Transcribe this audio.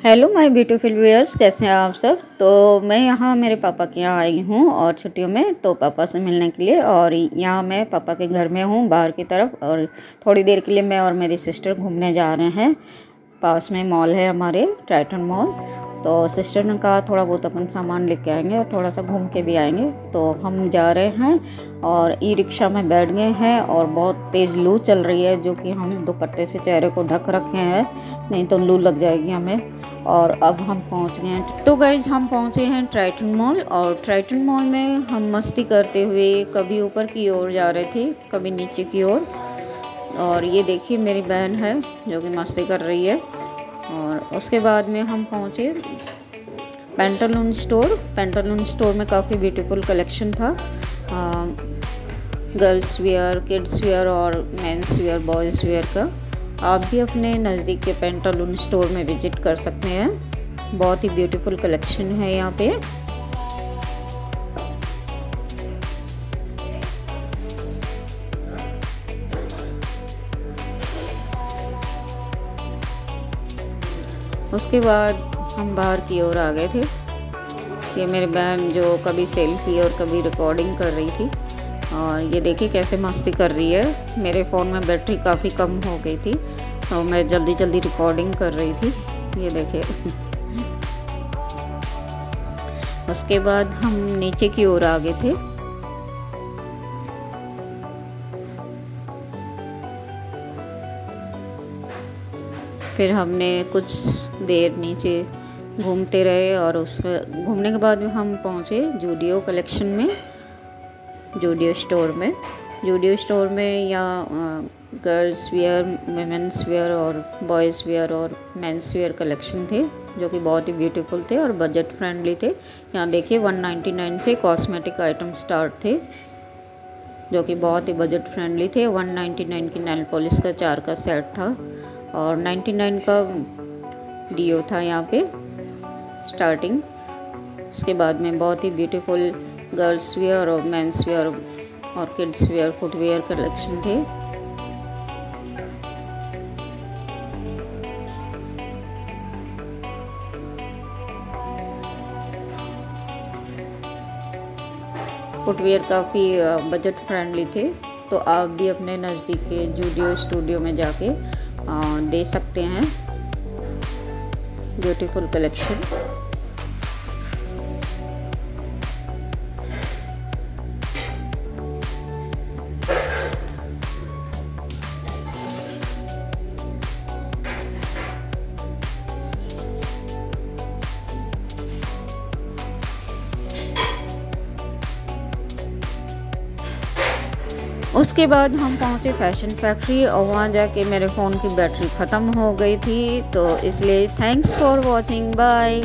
Hello my beautiful viewers, कैसे हैं आप सब? तो मैं यहाँ मेरे पापा के यहाँ आई हूँ और छुट्टियों में तो पापा से मिलने के लिए और यहाँ मैं पापा के घर में हूँ, बाहर की तरफ़ और थोड़ी देर के लिए मैं और मेरी सिस्टर घूमने जा रहे हैं। पास में मॉल है हमारे, ट्राइटन मॉल। तो सिस्टर ने कहा, थोड़ा बहुत अपन सामान लेके आएँगे और थोड़ा सा घूम के भी आएँगे। तो हम जा रहे हैं और ई रिक्शा में बैठ गए हैं और बहुत तेज़ लू चल रही है, जो कि हम दुपट्टे से चेहरे को ढक रखे हैं, नहीं तो लू लग जाएगी हमें। और अब हम पहुँच गए हैं। तो गाइज़ हम पहुँचे हैं ट्राइटन मॉल और ट्राइटन मॉल में हम मस्ती करते हुए कभी ऊपर की ओर जा रहे थे, कभी नीचे की ओर। और ये देखिए, मेरी बहन है, जो कि मस्ती कर रही है। और उसके बाद में हम पहुँचे पेंटालून स्टोर पेंटालून स्टोर में काफ़ी ब्यूटीफुल कलेक्शन था। गर्ल्स वेयर किड्स वेयर और मेंस वेयर बॉयज़ वेयर का। आप भी अपने नज़दीक के पेंटालून स्टोर में विज़िट कर सकते हैं। बहुत ही ब्यूटीफुल कलेक्शन है यहाँ पे। उसके बाद हम बाहर की ओर आ गए थे। ये मेरी बहन जो कभी सेल्फी और कभी रिकॉर्डिंग कर रही थी। और ये देखिए कैसे मस्ती कर रही है। मेरे फ़ोन में बैटरी काफ़ी कम हो गई थी तो मैं जल्दी जल्दी रिकॉर्डिंग कर रही थी। ये देखिए। उसके बाद हम नीचे की ओर आ गए थे। फिर हमने कुछ देर नीचे घूमते रहे और उसमें, घूमने के बाद हम पहुँचे जूडियो कलेक्शन में, जूडियो स्टोर में। जूडियो स्टोर में या गर्ल्स वेयर वेमेंस वेयर और बॉयज़ वेयर और मेंस वेयर कलेक्शन थे, जो कि बहुत ही ब्यूटीफुल थे और बजट फ्रेंडली थे। यहाँ देखिए 199 से कॉस्मेटिक आइटम स्टार्ट थे, जो कि बहुत ही बजट फ्रेंडली थे। 199 की नेल पॉलिश का चार का सेट था। और 99 का डीओ था यहाँ पे स्टार्टिंग। उसके बाद में बहुत ही ब्यूटीफुल गर्ल्स वेयर और मेंस वेयर और किड्स वेयर फुटवेयर कलेक्शन थे। फुटवेयर काफ़ी बजट फ्रेंडली थे। तो आप भी अपने नज़दीक के जूडियो स्टूडियो में जाके दे सकते हैं। ब्यूटीफुल कलेक्शन उसके बाद हम पहुँचे फ़ैशन फैक्ट्री और वहाँ जाके मेरे फ़ोन की बैटरी ख़त्म हो गई थी तो इसलिए थैंक्स फॉर वॉचिंग बाय